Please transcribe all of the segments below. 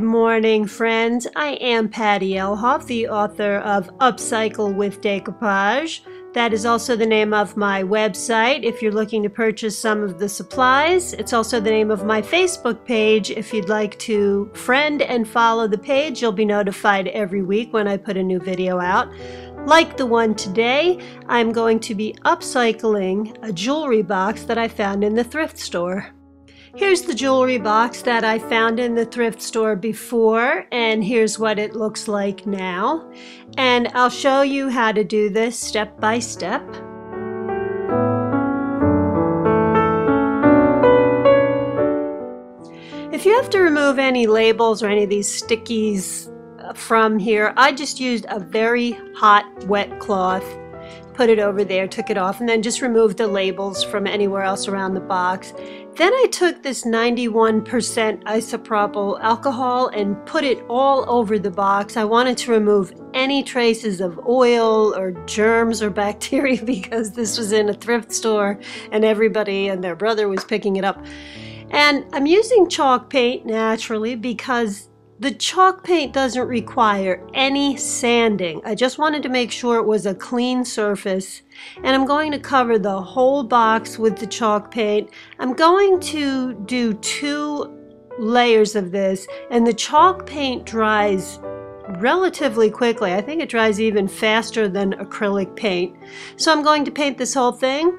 morning, friends. I am Patty Elhoff, the author of Upcycle with Decoupage. That is also the name of my website if you're looking to purchase some of the supplies. It's also the name of my Facebook page. If you'd like to friend and follow the page, you'll be notified every week when I put a new video out. Like the one today, I'm going to be upcycling a jewelry box that I found in the thrift store. Here's the jewelry box that I found in the thrift store before, and here's what it looks like now. And I'll show you how to do this step by step. If you have to remove any labels or any of these stickies from here, I just used a very hot wet cloth put it over there, took it off, and then just removed the labels from anywhere else around the box. Then I took this 91% isopropyl alcohol and put it all over the box. I wanted to remove any traces of oil or germs or bacteria because this was in a thrift store and everybody and their brother was picking it up. And I'm using chalk paint naturally because the chalk paint doesn't require any sanding. I just wanted to make sure it was a clean surface. And I'm going to cover the whole box with the chalk paint. I'm going to do two layers of this and the chalk paint dries relatively quickly. I think it dries even faster than acrylic paint. So I'm going to paint this whole thing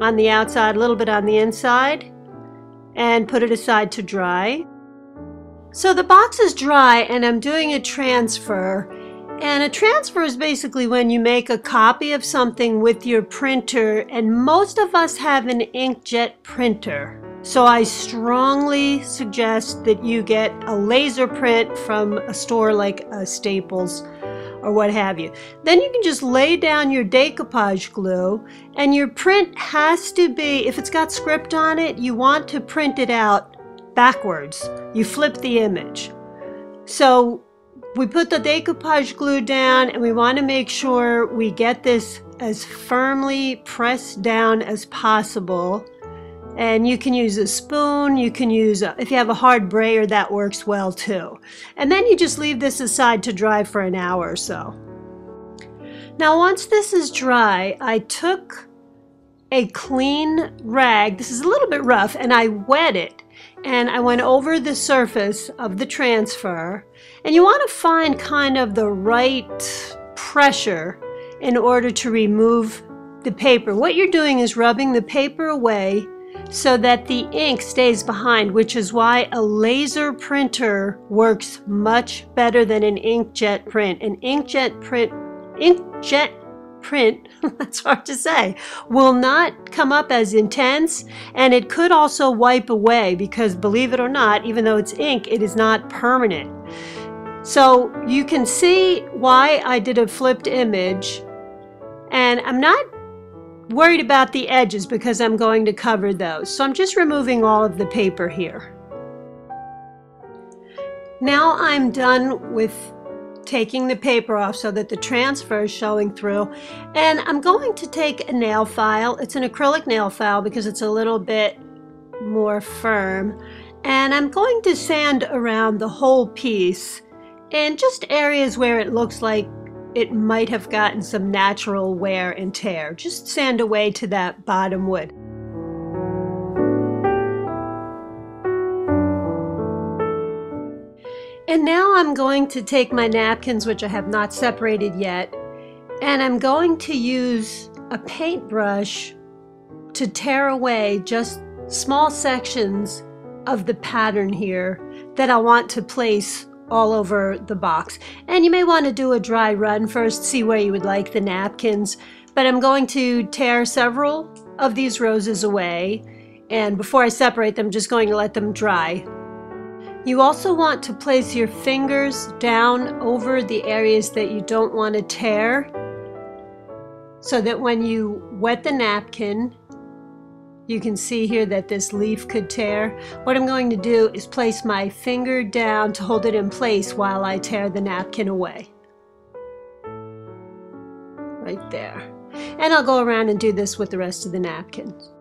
on the outside, a little bit on the inside, and put it aside to dry. So the box is dry and I'm doing a transfer. And a transfer is basically when you make a copy of something with your printer and most of us have an inkjet printer. So I strongly suggest that you get a laser print from a store like Staples or what have you. Then you can just lay down your decoupage glue and your print has to be, if it's got script on it, you want to print it out backwards. You flip the image. So we put the decoupage glue down and we want to make sure we get this as firmly pressed down as possible. And you can use a spoon, you can use, a, if you have a hard brayer, that works well too. And then you just leave this aside to dry for an hour or so. Now once this is dry, I took a clean rag, this is a little bit rough, and I wet it and I went over the surface of the transfer. And you want to find kind of the right pressure in order to remove the paper. What you're doing is rubbing the paper away so that the ink stays behind, which is why a laser printer works much better than an inkjet print. An inkjet print, inkjet print, that's hard to say, will not come up as intense and it could also wipe away because believe it or not, even though it's ink, it is not permanent. So you can see why I did a flipped image and I'm not worried about the edges because I'm going to cover those. So I'm just removing all of the paper here. Now I'm done with taking the paper off so that the transfer is showing through. And I'm going to take a nail file. It's an acrylic nail file because it's a little bit more firm. And I'm going to sand around the whole piece in just areas where it looks like it might have gotten some natural wear and tear. Just sand away to that bottom wood. And now I'm going to take my napkins, which I have not separated yet, and I'm going to use a paintbrush to tear away just small sections of the pattern here that I want to place all over the box. And you may want to do a dry run first, see where you would like the napkins. But I'm going to tear several of these roses away. And before I separate them, just going to let them dry. You also want to place your fingers down over the areas that you don't want to tear so that when you wet the napkin, you can see here that this leaf could tear. What I'm going to do is place my finger down to hold it in place while I tear the napkin away. Right there. And I'll go around and do this with the rest of the napkins.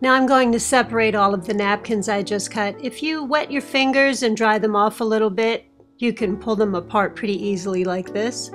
Now I'm going to separate all of the napkins I just cut. If you wet your fingers and dry them off a little bit, you can pull them apart pretty easily like this.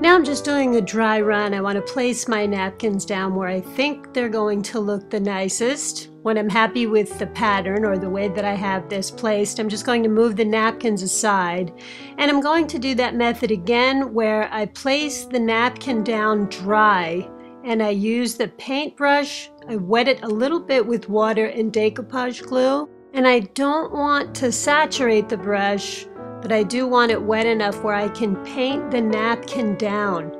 Now I'm just doing a dry run. I want to place my napkins down where I think they're going to look the nicest. When I'm happy with the pattern or the way that I have this placed, I'm just going to move the napkins aside. And I'm going to do that method again where I place the napkin down dry and I use the paintbrush. I wet it a little bit with water and decoupage glue. And I don't want to saturate the brush but I do want it wet enough where I can paint the napkin down.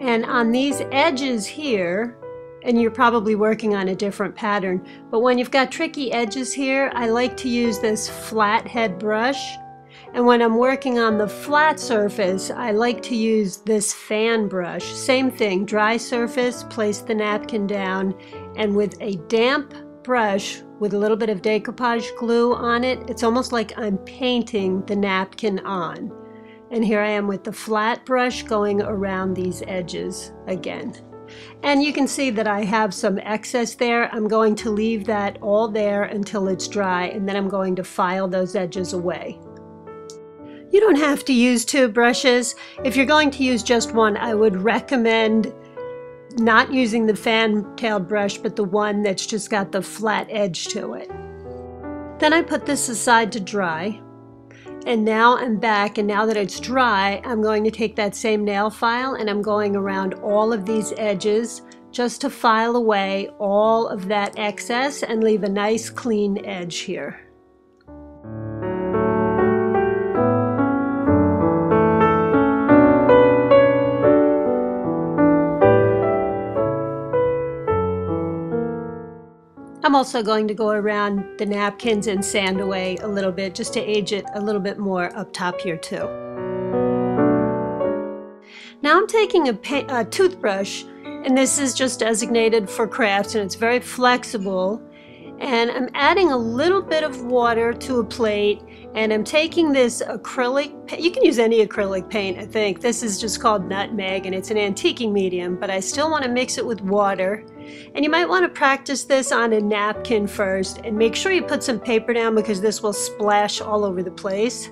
And on these edges here, and you're probably working on a different pattern, but when you've got tricky edges here, I like to use this flat head brush. And when I'm working on the flat surface, I like to use this fan brush. Same thing, dry surface, place the napkin down, and with a damp brush with a little bit of decoupage glue on it. It's almost like I'm painting the napkin on. And here I am with the flat brush going around these edges again. And you can see that I have some excess there. I'm going to leave that all there until it's dry and then I'm going to file those edges away. You don't have to use two brushes. If you're going to use just one, I would recommend not using the fan-tailed brush, but the one that's just got the flat edge to it. Then I put this aside to dry. And now I'm back, and now that it's dry, I'm going to take that same nail file and I'm going around all of these edges just to file away all of that excess and leave a nice clean edge here. I'm also going to go around the napkins and sand away a little bit just to age it a little bit more up top here too. Now I'm taking a, a toothbrush and this is just designated for crafts and it's very flexible. And I'm adding a little bit of water to a plate and I'm taking this acrylic, paint, you can use any acrylic paint I think, this is just called nutmeg and it's an antiquing medium but I still want to mix it with water and you might want to practice this on a napkin first and make sure you put some paper down because this will splash all over the place.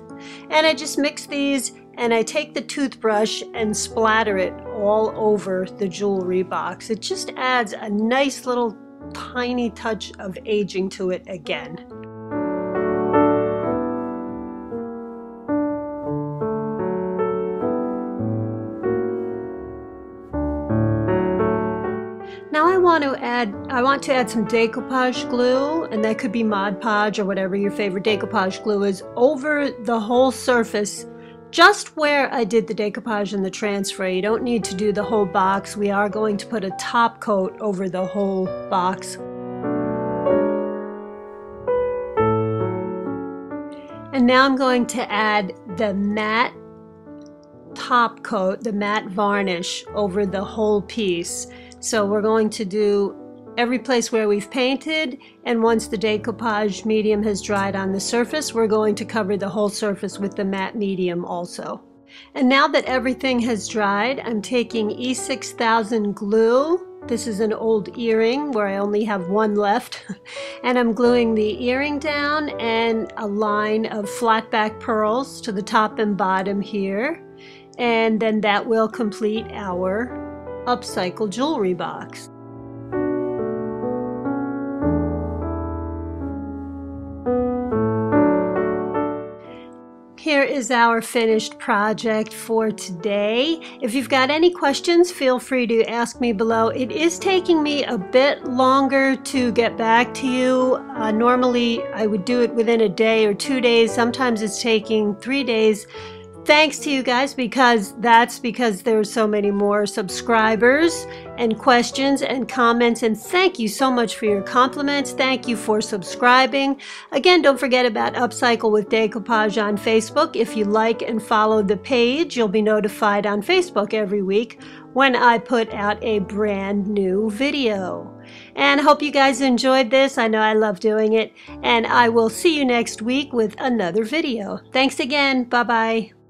And I just mix these and I take the toothbrush and splatter it all over the jewelry box. It just adds a nice little tiny touch of aging to it again. Want to add, I want to add some decoupage glue, and that could be Mod Podge or whatever your favorite decoupage glue is, over the whole surface, just where I did the decoupage and the transfer. You don't need to do the whole box. We are going to put a top coat over the whole box. And now I'm going to add the matte top coat, the matte varnish over the whole piece. So we're going to do every place where we've painted and once the decoupage medium has dried on the surface we're going to cover the whole surface with the matte medium also. And now that everything has dried I'm taking E6000 glue. This is an old earring where I only have one left. And I'm gluing the earring down and a line of flat back pearls to the top and bottom here. And then that will complete our upcycle jewelry box. Here is our finished project for today. If you've got any questions, feel free to ask me below. It is taking me a bit longer to get back to you. Uh, normally, I would do it within a day or two days. Sometimes it's taking three days thanks to you guys because that's because there's so many more subscribers and questions and comments and thank you so much for your compliments thank you for subscribing again don't forget about upcycle with decoupage on facebook if you like and follow the page you'll be notified on facebook every week when i put out a brand new video and I hope you guys enjoyed this. I know I love doing it. And I will see you next week with another video. Thanks again. Bye-bye.